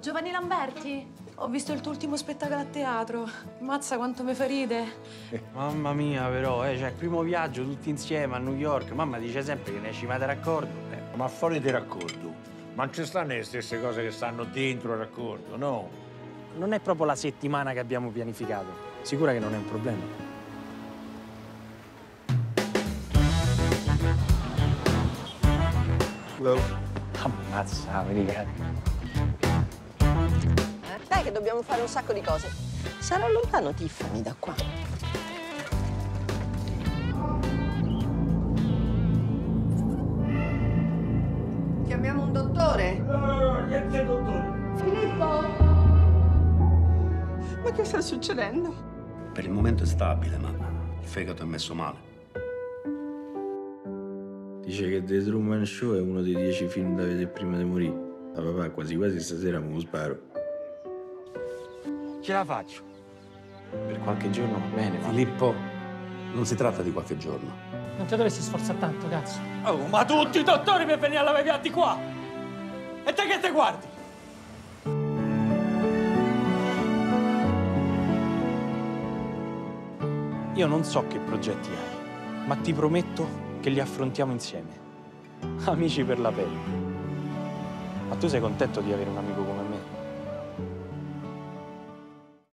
Giovanni Lamberti? Ho visto il tuo ultimo spettacolo a teatro. Mazza quanto mi fa ride. Mamma mia, però, eh, cioè, il primo viaggio tutti insieme a New York. Mamma dice sempre che ne ci vada raccordo. Eh. Ma fuori di raccordo. Ma non ci stanno le stesse cose che stanno dentro il raccordo, no? Non è proprio la settimana che abbiamo pianificato. Sicura che non è un problema? Hello. Ammazza, americani. Che dobbiamo fare un sacco di cose. Sarà lontano Tiffany da qua. Chiamiamo un dottore? niente dottore. Filippo! Ma che sta succedendo? Per il momento è stabile, ma il fegato è messo male. Dice che The Truman Show è uno dei dieci film da vedere prima di morire. Ma papà, quasi quasi stasera me lo sparo. Ce la faccio. Per qualche giorno va bene, ma... Filippo, non si tratta di qualche giorno. Non ti dovresti sforzare tanto, cazzo. Oh, ma tutti i dottori per venire a lavare i piatti qua! E te che te guardi? Io non so che progetti hai, ma ti prometto che li affrontiamo insieme. Amici per la pelle. Ma tu sei contento di avere un amico come me?